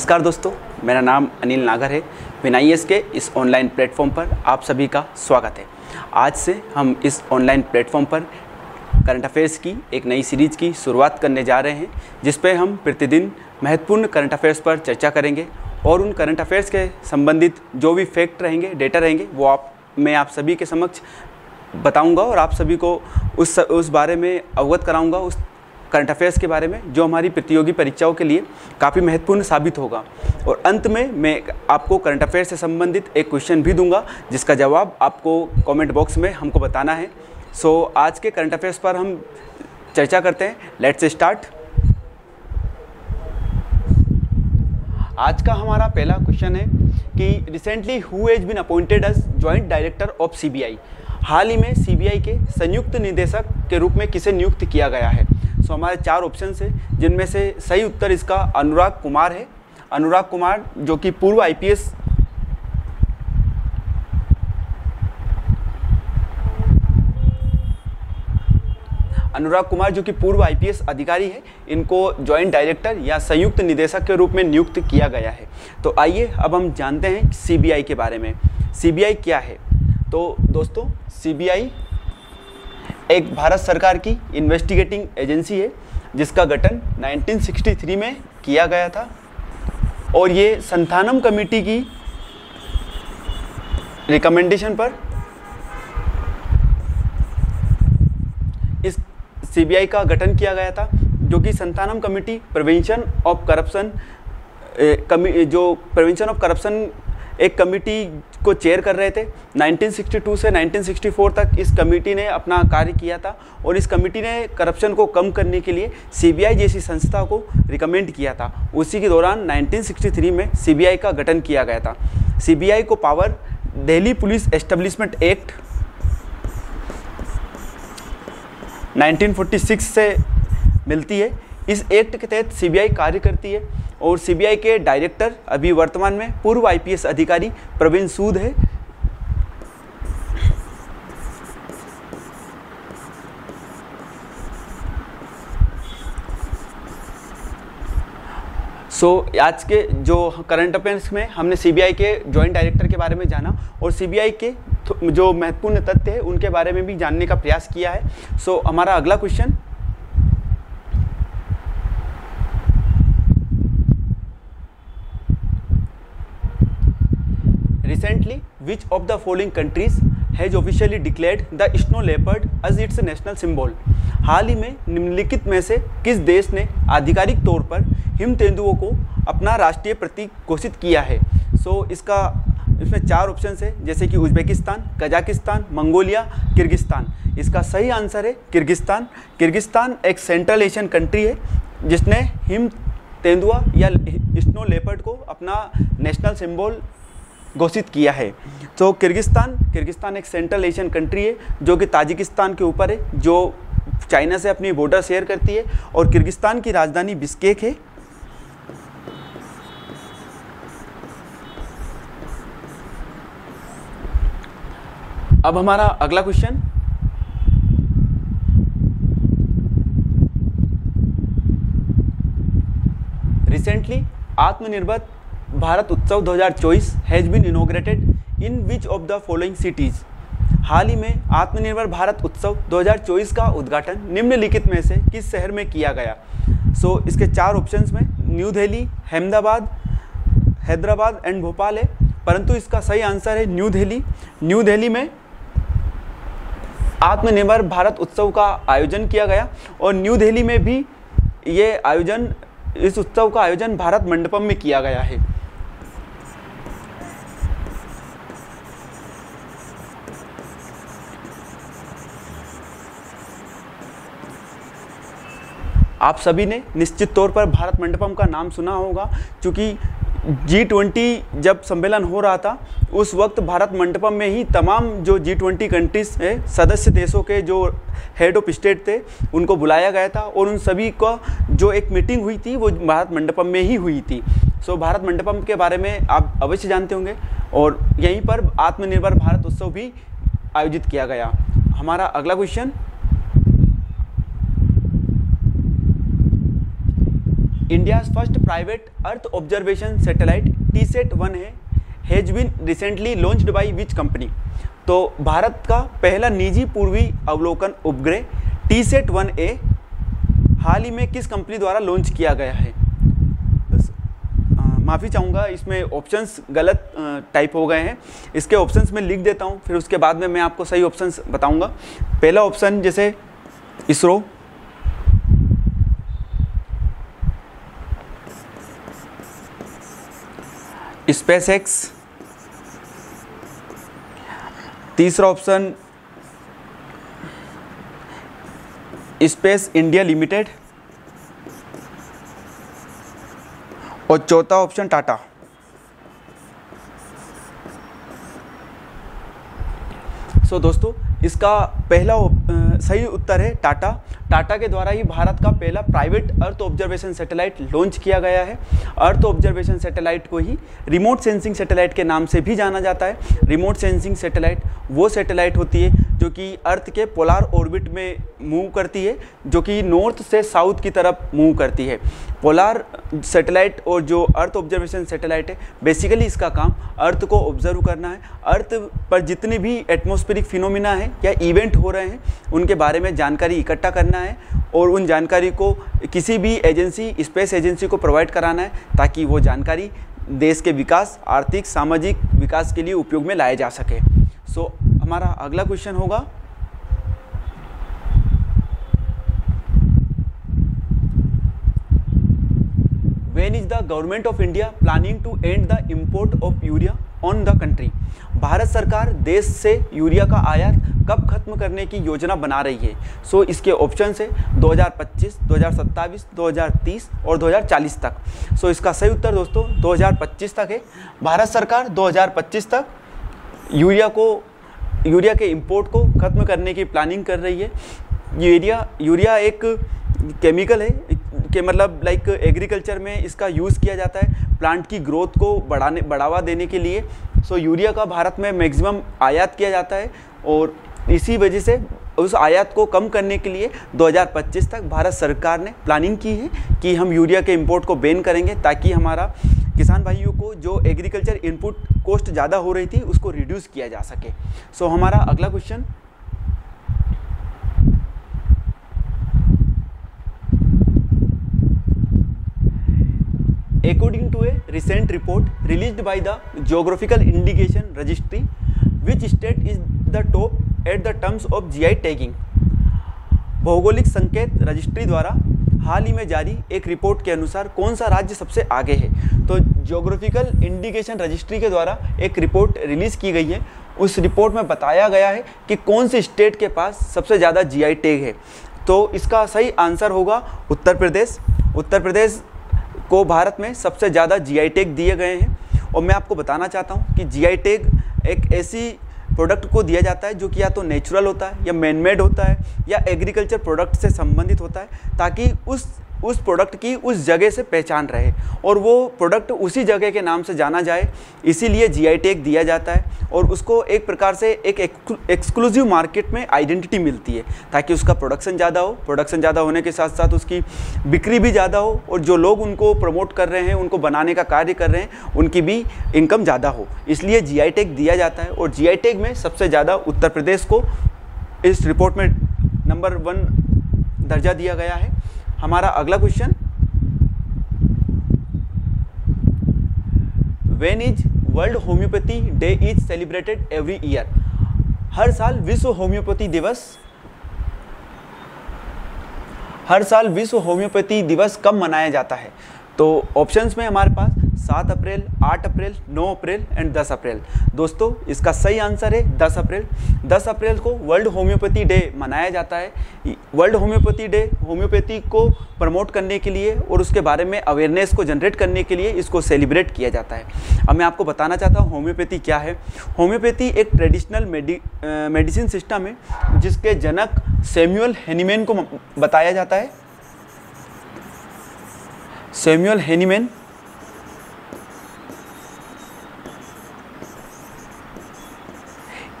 नमस्कार दोस्तों, मेरा नाम अनिल नागर है। विनाइएस के इस ऑनलाइन प्लेटफॉर्म पर आप सभी का स्वागत है। आज से हम इस ऑनलाइन प्लेटफॉर्म पर करंट अफेयर्स की एक नई सीरीज़ की शुरुआत करने जा रहे हैं, जिस पर हम प्रतिदिन महत्वपूर्ण करंट अफेयर्स पर चर्चा करेंगे और उन करंट अफेयर्स के संबंधित जो भी फैक्ट रहेंगे डेटा रहेंगे, वो आप, मैं आप सभी के समक्ष बताऊँगा और आप सभी को उस उस बारे में अवगत कराऊँगा, उस करंट अफेयर्स के बारे में जो हमारी प्रतियोगी परीक्षाओं के लिए काफ़ी महत्वपूर्ण साबित होगा। और अंत में मैं आपको करंट अफेयर्स से संबंधित एक क्वेश्चन भी दूँगा जिसका जवाब आपको कमेंट बॉक्स में हमको बताना है। सो so, आज के करंट अफेयर्स पर हम चर्चा करते हैं। Let's start. आज का हमारा पहला क्वेश्चन है कि recently who has been appointed as joint director of CBI हाल ही में सीबीआई के संयुक्त निदेशक के रूप में किसे नियुक्त किया गया है? सो हमारे चार ऑप्शन है, जिनमें से सही उत्तर इसका अनुराग कुमार है। अनुराग कुमार, जो कि पूर्व आईपीएस अनुराग कुमार, जो कि पूर्व आईपीएस अधिकारी है, इनको जॉइंट डायरेक्टर या संयुक्त निदेशक के रूप में नियुक्त किया गया है। तो आइए अब हम जानते हैं सीबीआई के बारे में। सीबीआई क्या है? तो दोस्तों सीबीआई एक भारत सरकार की इन्वेस्टिगेटिंग एजेंसी है, जिसका गठन 1963 में किया गया था। और ये संथानम कमेटी की रिकमेंडेशन पर इस सीबीआई का गठन किया गया था, जो कि Santhanam committee prevention of corruption जो प्रिवेंशन ऑफ़ करप्शन एक कमेटी को चेयर कर रहे थे। 1962 से 1964 तक इस कमेटी ने अपना कार्य किया था और इस कमेटी ने करप्शन को कम करने के लिए सीबीआई जैसी संस्था को रिकमेंड किया था। उसी के दौरान 1963 में सीबीआई का गठन किया गया था। सीबीआई को power Delhi police establishment act 1946 से मिलती है। इस एक्ट के तहत सीबीआई कार्य करती है। और सीबीआई के डायरेक्टर अभी वर्तमान में पूर्व आईपीएस अधिकारी प्रवीण सूद है। सो so, आज के जो करंट अफेयर्स में हमने सीबीआई के जॉइंट डायरेक्टर के बारे में जाना और सीबीआई के जो महत्वपूर्ण तथ्य है उनके बारे में भी जानने का प्रयास किया है। सो so, हमारा अगला question Recently, which of the following countries has officially declared the snow leopard as its national symbol? हाल ही में निम्नलिखित में से किस देश ने आधिकारिक तौर पर हिम तेंदुओं को अपना राष्ट्रीय प्रतीक घोषित किया है? सो so, इसका इसमें चार ऑप्शन है जैसे कि उज्बेकिस्तान कजाकिस्तान मंगोलिया किर्गिस्तान। इसका सही आंसर है किर्गिस्तान। किर्गिस्तान एक सेंट्रल एशियन कंट्री है जिसने हिम तेंदुआ या स्नो लेपर्ड को अपना नेशनल सिंबल घोषित किया है। तो किर्गिस्तान किर्गिस्तान एक सेंट्रल एशियन कंट्री है, जो कि ताजिकिस्तान के ऊपर है, जो चाइना से अपनी बॉर्डर शेयर करती है और किर्गिस्तान की राजधानी बिस्केक है। अब हमारा अगला question recently Aatmanirbhar Bharat Utsav 2024 has been inaugurated in which of the following cities हाल ही में आत्मनिर्भर भारत उत्सव 2024 का उद्घाटन निम्नलिखित में से किस शहर में किया गया? सो so, इसके चार ऑप्शंस में न्यू दिल्ली अहमदाबाद हैदराबाद एंड भोपाल है। परंतु इसका सही आंसर है न्यू दिल्ली न्यू दिल्ली में आत्मनिर्भर भारत उत्सव का आयोजन किया गया और न्यू दिल्ली में भी ये आयोजन इस उत्सव का आयोजन भारत मंडपम में किया गया है। आप सभी ने निश्चित तौर पर भारत मंडपम का नाम सुना होगा, क्योंकि जी ट्वेंटी जब सम्मेलन हो रहा था, उस वक्त भारत मंडपम में ही तमाम जो जी ट्वेंटी कंट्रीज़ है, सदस्य देशों के जो हेड ऑफ़ स्टेट थे, उनको बुलाया गया था और उन सभी का जो एक मीटिंग हुई थी, वो भारत मंडपम में ही हुई थी। सो भारत मंडपम के बारे में आप अवश्य जानते होंगे और यहीं पर आत्मनिर्भर भारत उत्सव भी आयोजित किया गया। हमारा अगला question India first private earth observation satellite T SAT one है has been recently launched by which company तो भारत का पहला निजी पूर्वी अवलोकन उपग्रह टी सेट वन ए हाल ही में किस कंपनी द्वारा लॉन्च किया गया है? माफ़ी चाहूँगा, इसमें ऑप्शंस गलत टाइप हो गए हैं। इसके ऑप्शंस में लिख देता हूँ, फिर उसके बाद में मैं आपको सही ऑप्शंस बताऊँगा। पहला ऑप्शन जैसे इसरो स्पेस एक्स तीसरा ऑप्शन स्पेस इंडिया लिमिटेड। और चौथा ऑप्शन टाटा। सो so, दोस्तों इसका पहला सही उत्तर है टाटा। टाटा के द्वारा ही भारत का पहला private earth observation satellite launch किया गया है। अर्थ ऑब्जर्वेशन सैटेलाइट को ही रिमोट सेंसिंग सैटेलाइट के नाम से भी जाना जाता है। रिमोट सेंसिंग सैटेलाइट वो सैटेलाइट होती है जो कि अर्थ के पोलार ऑर्बिट में मूव करती है जो कि नॉर्थ से साउथ की तरफ़ मूव करती है। पोलार सैटेलाइट और जो अर्थ ऑब्जर्वेशन सैटेलाइट है बेसिकली इसका काम अर्थ को ऑब्ज़र्व करना है। अर्थ पर जितने भी एटमोस्फेरिक फिनोमिना है या इवेंट हो रहे हैं उनके बारे में जानकारी इकट्ठा करना है और उन जानकारी को किसी भी एजेंसी स्पेस एजेंसी को प्रोवाइड कराना है ताकि वो जानकारी देश के विकास आर्थिक सामाजिक विकास के लिए उपयोग में लाया जा सके। सो so, हमारा अगला क्वेश्चन होगा। When is the government of India planning to end the import of urea on the country? Bharat सरकार देश से यूरिया का आयात कब खत्म करने की योजना बना रही है? सो so, इसके ऑप्शन है 2025, 2027, 2030 और 2040 तक। सो so, इसका सही उत्तर दोस्तों 2025 तक है। भारत सरकार 2025 तक यूरिया को यूरिया के इंपोर्ट को खत्म करने की प्लानिंग कर रही है। यूरिया यूरिया एक केमिकल है, के मतलब लाइक एग्रीकल्चर में इसका यूज़ किया जाता है प्लांट की ग्रोथ को बढ़ाने, बढ़ावा देने के लिए। सो यूरिया का भारत में मैक्सिमम आयात किया जाता है और इसी वजह से उस आयात को कम करने के लिए 2025 तक भारत सरकार ने प्लानिंग की है कि हम यूरिया के इंपोर्ट को बैन करेंगे ताकि हमारा किसान भाइयों को जो एग्रीकल्चर इनपुट कॉस्ट ज़्यादा हो रही थी उसको रिड्यूस किया जा सके। सो so, हमारा अगला question according to a recent report released by the geographical indication registry which state is the top at the terms of GI tagging भौगोलिक संकेत रजिस्ट्री द्वारा हाल ही में जारी एक रिपोर्ट के अनुसार कौन सा राज्य सबसे आगे है? तो जियोग्राफिकल इंडिकेशन रजिस्ट्री के द्वारा एक रिपोर्ट रिलीज़ की गई है। उस रिपोर्ट में बताया गया है कि कौन से स्टेट के पास सबसे ज़्यादा जीआई टैग है। तो इसका सही आंसर होगा उत्तर प्रदेश। उत्तर प्रदेश को भारत में सबसे ज़्यादा जी टैग दिए गए हैं। और मैं आपको बताना चाहता हूँ कि जी टैग एक ऐसी प्रोडक्ट को दिया जाता है जो कि या तो नेचुरल होता है या मैनमेड होता है या एग्रीकल्चर प्रोडक्ट से संबंधित होता है, ताकि उस उस प्रोडक्ट की उस जगह से पहचान रहे और वो प्रोडक्ट उसी जगह के नाम से जाना जाए, इसीलिए जीआई टैग दिया जाता है और उसको एक प्रकार से एक एक्सक्लूसिव मार्केट में आइडेंटिटी मिलती है ताकि उसका प्रोडक्शन ज़्यादा हो प्रोडक्शन ज़्यादा होने के साथ साथ उसकी बिक्री भी ज़्यादा हो और जो लोग उनको प्रमोट कर रहे हैं, उनको बनाने का कार्य कर रहे हैं, उनकी भी इनकम ज़्यादा हो। इसलिए जी टैग दिया जाता है और जी टैग में सबसे ज़्यादा उत्तर प्रदेश को इस रिपोर्ट में नंबर वन दर्जा दिया गया है। हमारा अगला question when is world homeopathy day is celebrated every year हर साल विश्व होम्योपैथी दिवस, हर साल विश्व होम्योपैथी दिवस कब मनाया जाता है? तो ऑप्शंस में हमारे पास सात अप्रैल, आठ अप्रैल, नौ अप्रैल एंड दस अप्रैल। दोस्तों, इसका सही आंसर है दस अप्रैल। दस अप्रैल को वर्ल्ड होम्योपैथी डे मनाया जाता है। वर्ल्ड होम्योपैथी डे होम्योपैथी को प्रमोट करने के लिए और उसके बारे में अवेयरनेस को जनरेट करने के लिए इसको सेलिब्रेट किया जाता है। अब मैं आपको बताना चाहता हूँ होम्योपैथी क्या है। होम्योपैथी एक ट्रेडिशनल मेडिसिन सिस्टम है, जिसके जनक सेम्यूअल हेनीमेन को बताया जाता है। सेम्यूअल हेनीमेन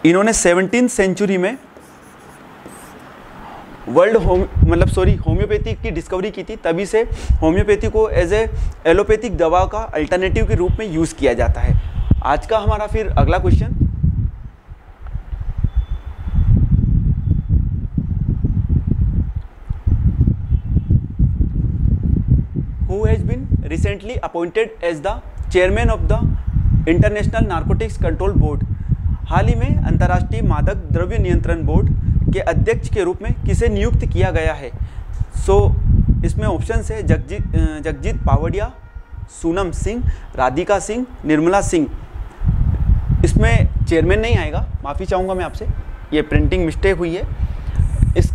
इन्होंने सेवनटीन सेंचुरी में वर्ल्ड होम मतलब सॉरी होम्योपैथी की डिस्कवरी की थी, तभी से होम्योपैथी को एज ए एलोपैथिक दवा का अल्टरनेटिव के रूप में यूज़ किया जाता है। आज का हमारा फिर अगला question who has been recently appointed as the chairman of the international narcotics control board हाल ही में अंतर्राष्ट्रीय मादक द्रव्य नियंत्रण बोर्ड के अध्यक्ष के रूप में किसे नियुक्त किया गया है? सो so, इसमें ऑप्शन है जगजीत जगजीत पावड़िया सूनम सिंह राधिका सिंह निर्मला सिंह। इसमें चेयरमैन नहीं आएगा। माफ़ी चाहूँगा मैं आपसे। ये प्रिंटिंग मिस्टेक हुई है। इस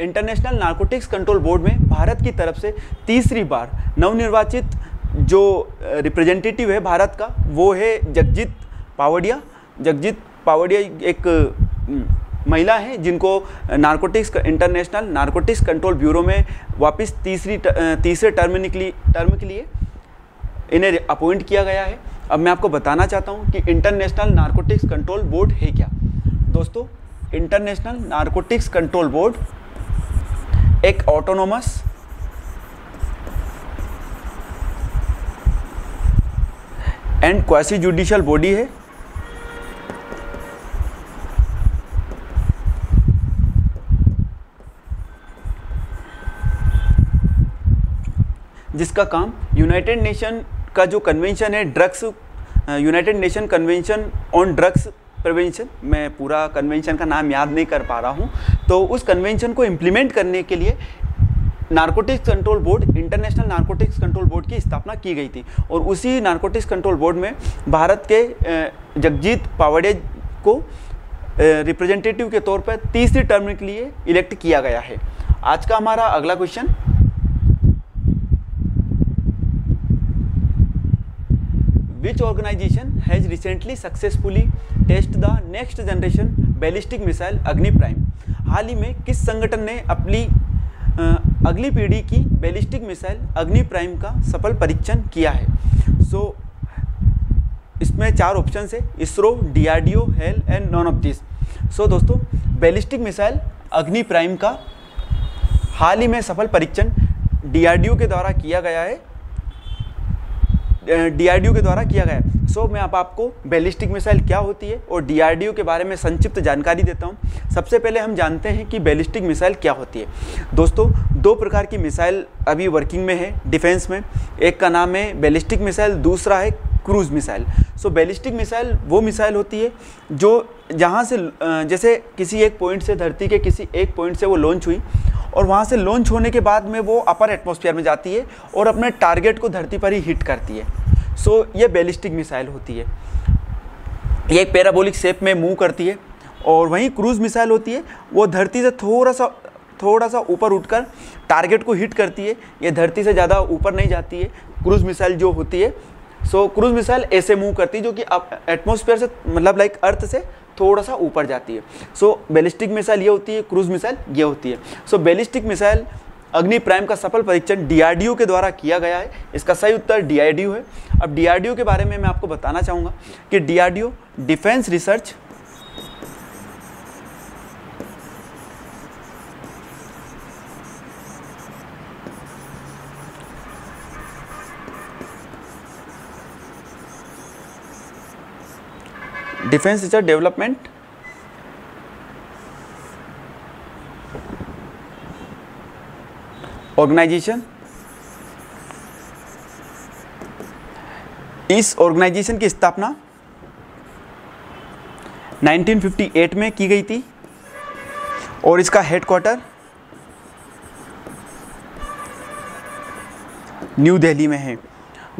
इंटरनेशनल नार्कोटिक्स कंट्रोल बोर्ड में भारत की तरफ़ से तीसरी बार नवनिर्वाचित जो रिप्रेजेंटेटिव है भारत का वो है जगजीत पावड़िया। जगजीत पावड़िया एक महिला है जिनको narcotics international narcotics control bureau में वापस तीसरी तीसरे टर्म निकली, टर्म के लिए इन्हें अपॉइंट किया गया है। अब मैं आपको बताना चाहता हूँ कि इंटरनेशनल नारकोटिक्स कंट्रोल बोर्ड है क्या। दोस्तों, इंटरनेशनल नारकोटिक्स कंट्रोल बोर्ड एक autonomous and quasi judicial body है। जिसका काम यूनाइटेड नेशन का जो कन्वेंशन है drugs United Nation convention on drugs prevention मैं पूरा कन्वेंशन का नाम याद नहीं कर पा रहा हूँ। तो उस कन्वेंशन को इम्प्लीमेंट करने के लिए narcotics control board international narcotics control board की स्थापना की गई थी। और उसी नारकोटिक्स कंट्रोल बोर्ड में भारत के जगजीत पावड़े को रिप्रेजेंटेटिव के तौर पर तीसरी टर्म के लिए इलेक्ट किया गया है। आज का हमारा अगला question which organization has recently successfully tested the next generation ballistic missile Agni Prime हाल ही में किस संगठन ने अपनी अगली पीढ़ी की बैलिस्टिक मिसाइल अग्नि प्राइम का सफल परीक्षण किया है? सो so, इसमें चार ऑप्शन है ISRO DRDO HAL and none of this so दोस्तों बैलिस्टिक मिसाइल अग्नि प्राइम का हाल ही में सफल परीक्षण डीआरडीओ के द्वारा किया गया है। डीआरडीओ के द्वारा किया गया है। सो मैं आप आपको बैलिस्टिक मिसाइल क्या होती है और डीआरडीओ के बारे में संक्षिप्त जानकारी देता हूँ। सबसे पहले हम जानते हैं कि बैलिस्टिक मिसाइल क्या होती है। दोस्तों, दो प्रकार की मिसाइल अभी वर्किंग में है, डिफेंस में। एक का नाम है बैलिस्टिक मिसाइल, दूसरा है cruise missile. So ballistic missile वो मिसाइल होती है जो जहाँ से जैसे किसी एक पॉइंट से, धरती के किसी एक पॉइंट से वो लॉन्च हुई और वहाँ से लॉन्च होने के बाद में वो अपर एटमोसफियर में जाती है और अपने टारगेट को धरती पर ही हिट करती है। सो so, ये बैलिस्टिक मिसाइल होती है। ये एक पैराबोलिक शेप में मूव करती है और वहीं क्रूज़ मिसाइल होती है। वो धरती से थोड़ा सा थोड़ा सा ऊपर उठकर टारगेट को हिट करती है। ये धरती से ज़्यादा ऊपर नहीं जाती है। क्रूज़ मिसाइल जो होती है। सो क्रूज़ मिसाइल ऐसे मूव करती है जो कि एटमोसफेयर से मतलब लाइक अर्थ से थोड़ा सा ऊपर जाती है। सो बैलिस्टिक मिसाइल ये होती है क्रूज मिसाइल ये होती है। So ballistic missile Agni Prime का सफल परीक्षण डीआरडीओ के द्वारा किया गया है। इसका सही उत्तर डीआरडीओ है। अब डीआरडीओ के बारे में मैं आपको बताना चाहूँगा कि DRDO defence research defence research development organisation इस ऑर्गेनाइजेशन की स्थापना 1958 में की गई थी और इसका हेडक्वार्टर न्यू दिल्ली में है।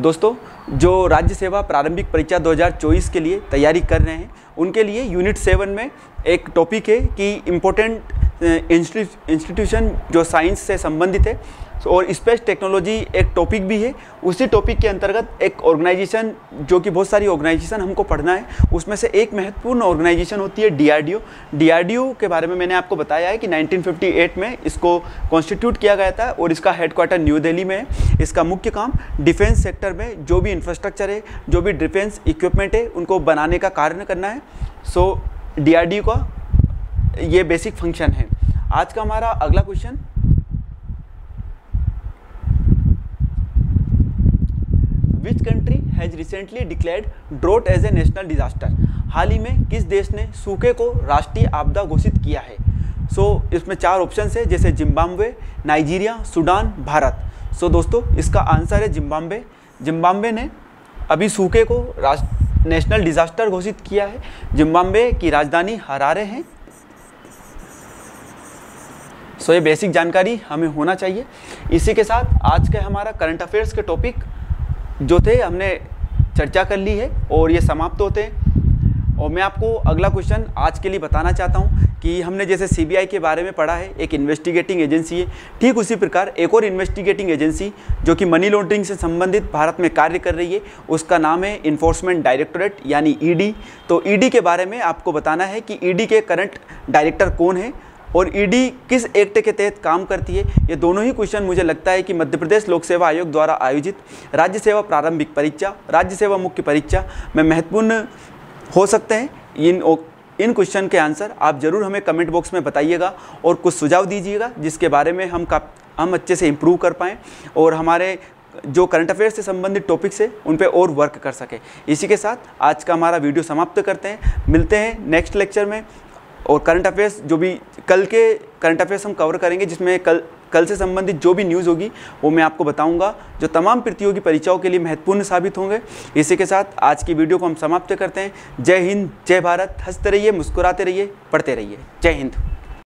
दोस्तों जो राज्य सेवा प्रारंभिक परीक्षा 2024 के लिए तैयारी कर रहे हैं, उनके लिए यूनिट सेवन में एक टॉपिक है कि इम्पोर्टेंट इंस्टीट्यूशन जो साइंस से संबंधित है और स्पेस टेक्नोलॉजी एक टॉपिक भी है। उसी टॉपिक के अंतर्गत एक ऑर्गेनाइजेशन जो कि बहुत सारी ऑर्गेनाइजेशन हमको पढ़ना है उसमें से एक महत्वपूर्ण ऑर्गेनाइजेशन होती है डीआरडीओ डीआरडीओ के बारे में मैंने आपको बताया है कि 1958 में इसको कॉन्स्टिट्यूट किया गया था और इसका हेडक्वार्टर न्यू दिल्ली में है। इसका मुख्य काम डिफेंस सेक्टर में जो भी इंफ्रास्ट्रक्चर है जो भी डिफेंस इक्विपमेंट है उनको बनाने का कार्य करना है। सो so, डी का ये बेसिक फ़ंक्शन है। आज का हमारा अगला question which country has recently declared drought as a national disaster हाल ही में किस देश ने सूखे को राष्ट्रीय आपदा घोषित किया है? सो so, इसमें चार ऑप्शन है जैसे Zimbabwe Nigeria Sudan Bharat. So so, दोस्तों इसका आंसर है जिम्बाब्वे जिम्बाब्वे ने अभी सूखे को राष्ट्र नेशनल डिजास्टर घोषित किया है। जिम्बाब्वे की राजधानी हरारे हैं। सो ये बेसिक जानकारी हमें होना चाहिए। इसी के साथ आज का हमारा करंट अफेयर्स के टॉपिक जो थे, हमने चर्चा कर ली है और ये समाप्त होते हैं। और मैं आपको अगला क्वेश्चन आज के लिए बताना चाहता हूँ कि हमने जैसे सीबीआई के बारे में पढ़ा है, एक इन्वेस्टिगेटिंग एजेंसी है। ठीक उसी प्रकार एक और इन्वेस्टिगेटिंग एजेंसी जो कि मनी लॉन्ड्रिंग से संबंधित भारत में कार्य कर रही है, उसका नाम है इन्फोर्समेंट डायरेक्टोरेट यानी ईडी तो ईडी के बारे में आपको बताना है कि ईडी के करंट डायरेक्टर कौन है। और ईडी किस एक्ट के तहत काम करती है? ये दोनों ही क्वेश्चन मुझे लगता है कि मध्य प्रदेश लोक सेवा आयोग द्वारा आयोजित राज्य सेवा प्रारंभिक परीक्षा, राज्य सेवा मुख्य परीक्षा में महत्वपूर्ण हो सकते हैं। इन इन क्वेश्चन के आंसर आप ज़रूर हमें कमेंट बॉक्स में बताइएगा और कुछ सुझाव दीजिएगा, जिसके बारे में हम का हम अच्छे से इम्प्रूव कर पाएँ और हमारे जो करंट अफेयर्स से संबंधित टॉपिक्स है, उन पर और वर्क कर सके। इसी के साथ आज का हमारा वीडियो समाप्त करते हैं। मिलते हैं नेक्स्ट लेक्चर में। और करंट अफेयर्स जो भी कल के करंट अफेयर्स हम कवर करेंगे, जिसमें कल कल से संबंधित जो भी न्यूज़ होगी, वो मैं आपको बताऊँगा, जो तमाम प्रतियोगी परीक्षाओं के लिए महत्वपूर्ण साबित होंगे। इसी के साथ आज की वीडियो को हम समाप्त करते हैं। जय हिंद, जय भारत, हँसते रहिए, मुस्कुराते रहिए, पढ़ते रहिए। जय हिंद।